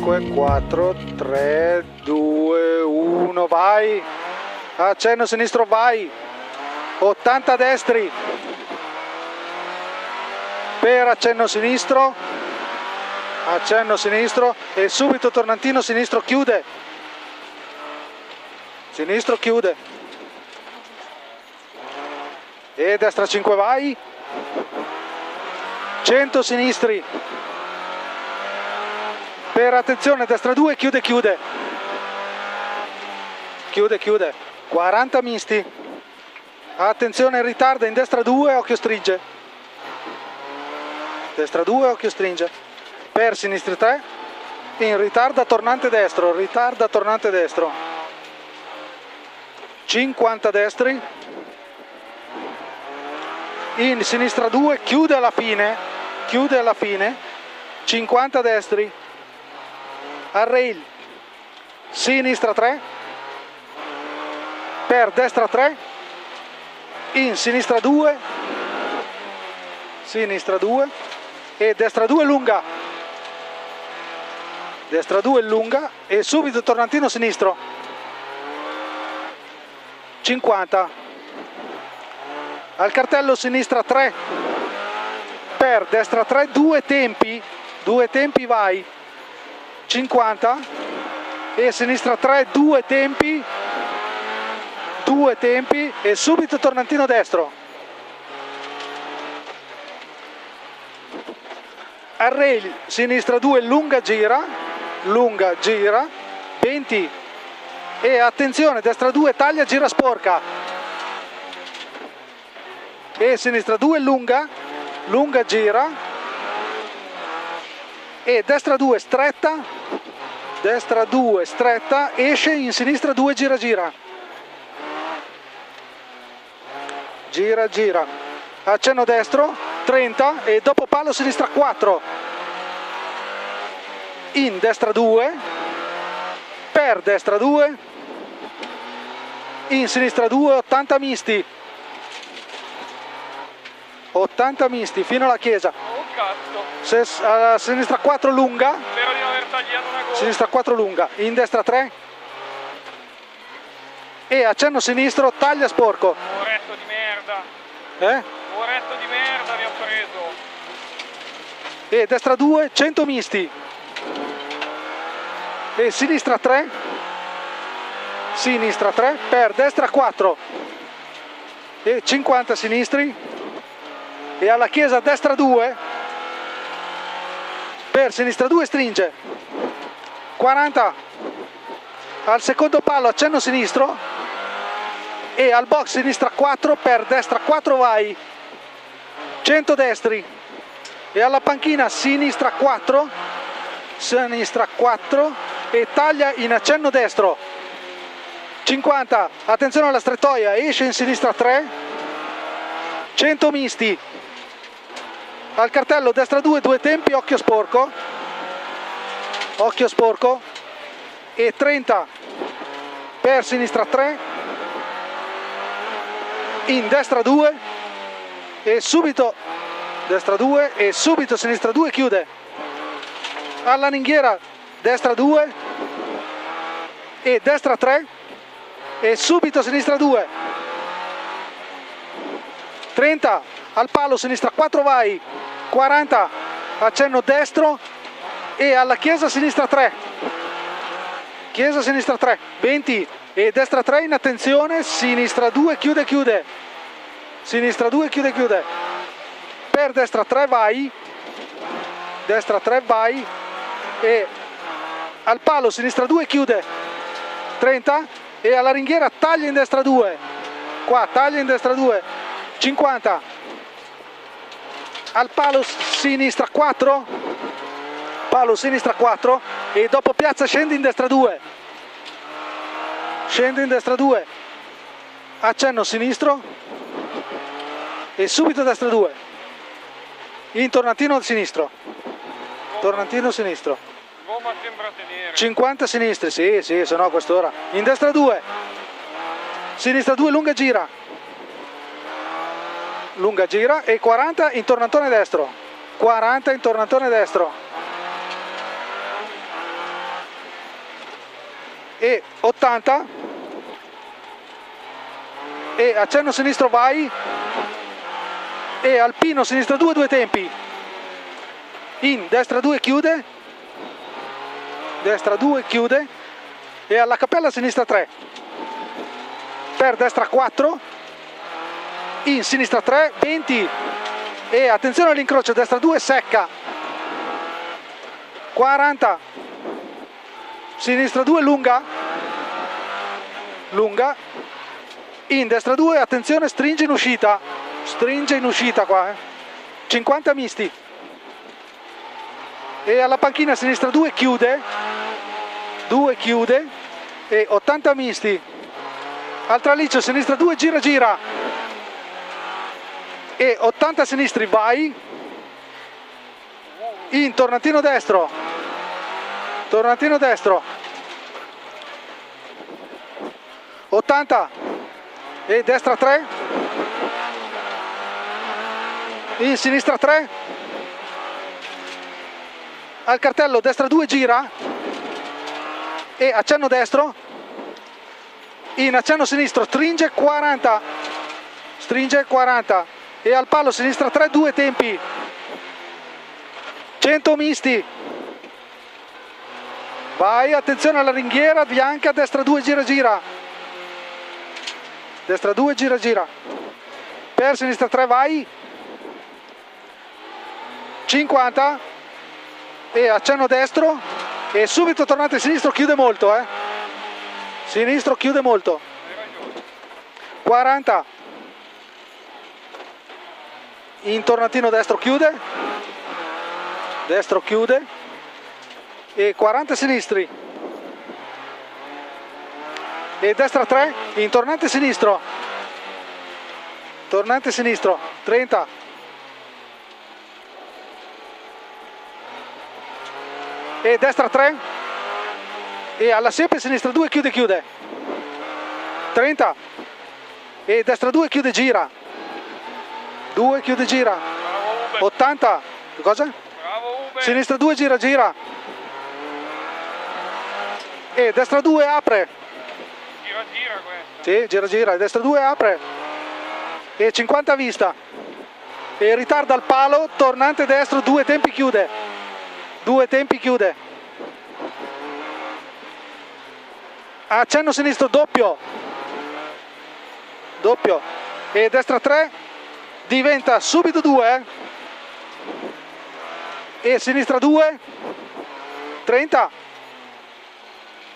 4, 3, 2, 1, vai. Accenno sinistro, vai. 80 destri. Per accenno sinistro. Accenno sinistro e subito tornantino sinistro chiude. Sinistro chiude. E destra 5 vai. 100 sinistri per attenzione destra 2 chiude chiude. Chiude chiude. 40 misti. Attenzione ritarda in destra 2 occhio stringe. Destra 2 occhio stringe. Per sinistri 3 in ritarda tornante destro. Ritarda tornante destro. 50 destri. In sinistra 2 chiude alla fine. Chiude alla fine. 50 destri al rail sinistra 3 per destra 3 in sinistra 2 sinistra 2 e destra 2 lunga. Destra 2 lunga e subito tornantino sinistro. 50 al cartello sinistra 3 per destra 3 due tempi. Due tempi vai 50 e sinistra 3 due tempi. Due tempi e subito tornantino destro. Al rail sinistra 2 lunga gira lunga gira 20 e attenzione destra 2 taglia gira sporca. E sinistra 2 lunga lunga gira e destra 2 stretta. Destra 2 stretta. Esce in sinistra 2 gira gira. Gira gira. Accenno destro 30 e dopo palo sinistra 4 in destra 2 per destra 2 in sinistra 2 80 misti. 80 misti fino alla chiesa cazzo, Se- a sinistra 4 lunga. Spero di non aver tagliato una gomma. sinistra 4 lunga. In destra 3 e accenno sinistro taglia sporco. Muretto di merda, eh? muretto di merda ha preso. e destra 2 100 misti. E sinistra 3 sinistra 3 per destra 4 e 50 sinistri. E alla chiesa destra 2 per sinistra 2 stringe. 40 al secondo palo accenno sinistro. E al box sinistra 4 per destra 4 vai. 100 destri. E alla panchina sinistra 4 sinistra 4 e taglia in accenno destro. 50 attenzione alla strettoia esce in sinistra 3 100 misti al cartello destra 2 due tempi occhio sporco. Occhio sporco. E 30 per sinistra 3 in destra 2 e subito destra 2 e subito sinistra 2 chiude. Alla ringhiera destra 2 e destra 3 e subito sinistra 2 30 al palo sinistra 4 vai 40 accenno destro e alla chiesa sinistra 3 chiesa sinistra 3 20 e destra 3 in attenzione sinistra 2 chiude chiude. Sinistra 2 chiude chiude. Per destra 3 vai destra 3 vai e al palo sinistra 2 chiude. 30 e alla ringhiera taglia in destra 2 qua taglia in destra 2 50 al palo sinistra 4 palo sinistra 4 e dopo piazza scendi in destra 2 scende in destra 2 accenno sinistro e subito destra 2 in tornantino al sinistro tornantino sinistro Gomma sembra tenere. 50 sinistri, sì, sì, se no a quest'ora. In destra 2. Sinistra 2, lunga gira. Lunga gira e 40 in tornantone destro. 40 in tornantone destro. e 80 e accenno sinistro vai. E alpino sinistra 2 due tempi. In destra 2 chiude. Destra 2 chiude. E alla cappella sinistra 3 per destra 4 in sinistra 3 20 e attenzione all'incrocio destra 2 secca. 40 sinistra 2 lunga. Lunga. In destra 2 attenzione stringe in uscita. Stringe in uscita qua eh. 50 misti. E alla panchina sinistra 2 chiude. 2 chiude. E 80 misti. Al traliccio sinistra 2 gira gira e 80 sinistri vai. In tornantino destro. Tornantino destro. 80 e destra 3 in sinistra 3 al cartello destra 2 gira. E accenno destro. In accenno sinistro stringe 40 stringe 40 e al palo sinistra 3 due tempi. 100 misti. Vai attenzione alla ringhiera bianca destra 2 gira gira. Destra 2 gira gira. Per sinistra 3 vai. 50 e accenno destro. E subito tornate sinistro chiude molto eh. Sinistro chiude molto. 40 in tornantino destro chiude. Destro chiude. E 40 sinistri. E destra 3 in tornante sinistro. Tornante sinistro. 30 e destra 3 e alla siepe sinistra 2 chiude chiude. 30 e destra 2 chiude gira 2 chiude gira. Bravo Uber. 80 cosa? Sinistra 2 gira gira. E destra 2 apre. Gira gira questo. sì gira gira. Destra 2 apre. E 50 a vista. E ritarda al palo tornante destro due tempi chiude. Due tempi chiude. Accenno sinistro doppio. Doppio. E destra 3 diventa subito 2 e sinistra 2 30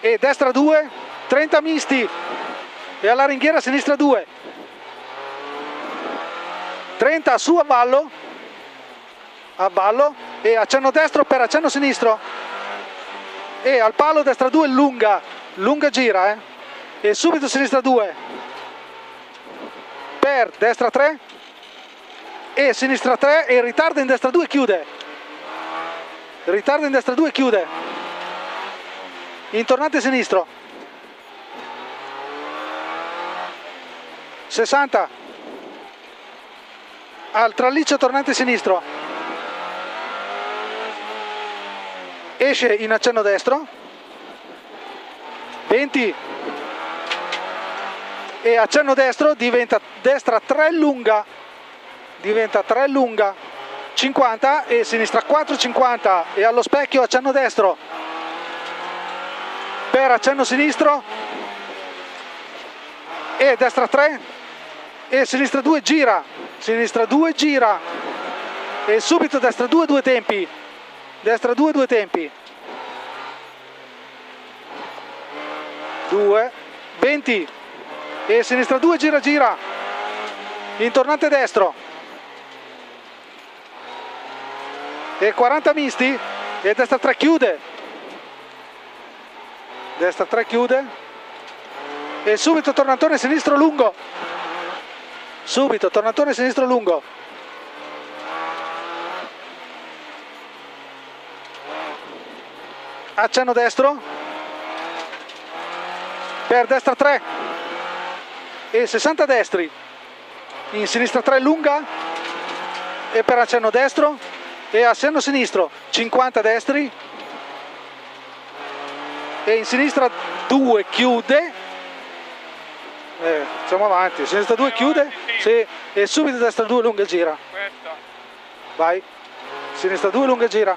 e destra 2 30 misti. E alla ringhiera sinistra 2 30 su a ballo. A ballo. E accenno destro per accenno sinistro. E al palo destra 2 lunga. Lunga gira eh? e subito sinistra 2 per destra 3 e sinistra 3 e ritarda in destra 2 chiude. Ritarda in destra 2 chiude. In tornante sinistro. 60 al traliccio tornante sinistro. Esce in accenno destro. 20 e accenno destro diventa destra 3 lunga diventa 3 lunga 50 e sinistra 4 50 e allo specchio accenno destro. Per accenno sinistro e destra 3 e sinistra 2 gira sinistra 2 gira e subito destra 2 due tempi destra 2 due tempi. 2 20 e sinistra 2 gira gira in tornante destro e 40 misti. E destra 3 chiude. Destra 3 chiude. E subito tornatore sinistro lungo. Subito tornatore sinistro lungo. Accenno destro. Per destra 3 e 60 destri. In sinistra 3 lunga. E per accenno destro e accenno sinistro 50 destri e in sinistra 2 chiude. Eh, siamo avanti. Sinistra 2 Siamo chiude. sì. E subito destra 2 lunga gira. Vai. Sinistra 2 lunga gira.